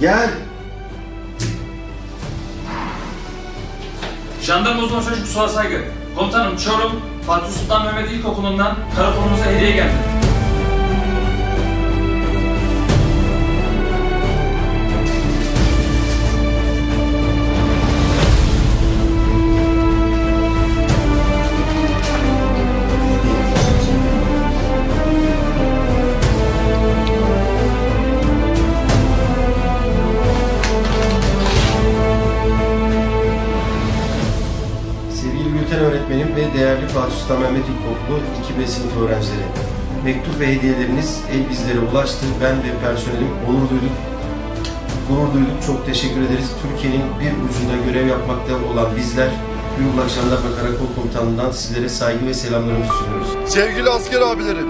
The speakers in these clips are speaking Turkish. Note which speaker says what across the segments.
Speaker 1: Gel.
Speaker 2: Jandarma uzman çocuk Suha Saygı. Komutanım Çorum, Fatih Sultan Mehmet İlkokulu'ndan karakolumuza hediye geldi.
Speaker 1: Öğretmenim ve değerli Fatih Sultan Mehmet İlkokulu 2B sınıf öğrencileri. Mektup ve hediyeleriniz el bizlere ulaştı. Ben ve personelim onur duyduk. Gurur duyduk. Çok teşekkür ederiz. Türkiye'nin bir ucunda görev yapmakta olan bizler Gümrük Jandarma Karakol Komutanlığı'ndan sizlere saygı ve selamlarımızı sunuyoruz.
Speaker 3: Sevgili asker abilerim,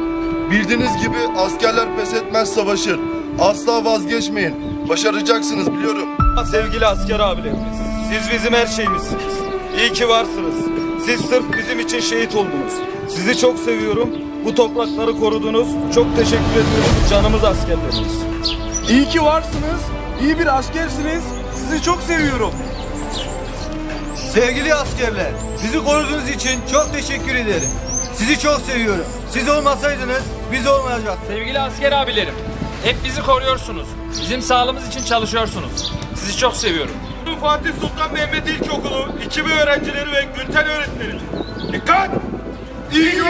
Speaker 3: bildiğiniz gibi askerler pes etmez savaşır. Asla vazgeçmeyin. Başaracaksınız biliyorum.
Speaker 4: Sevgili asker abilerimiz, siz bizim her şeyimizsiniz. İyi ki varsınız. Siz sırf bizim için şehit oldunuz. Sizi çok seviyorum. Bu toprakları korudunuz. Çok teşekkür ediyoruz canımız askerlerimiz.
Speaker 5: İyi ki varsınız. İyi bir askersiniz. Sizi çok seviyorum.
Speaker 6: Sevgili askerler, bizi koruduğunuz için çok teşekkür ederim. Sizi çok seviyorum. Siz olmasaydınız biz olmayacaktık.
Speaker 2: Sevgili asker abilerim, hep bizi koruyorsunuz. Bizim sağlığımız için çalışıyorsunuz. Sizi çok seviyorum.
Speaker 5: Fatih Sultan Mehmet İlkokulu 2000 öğrencileri ve Gülten öğretmeni. Dikkat! İyi ki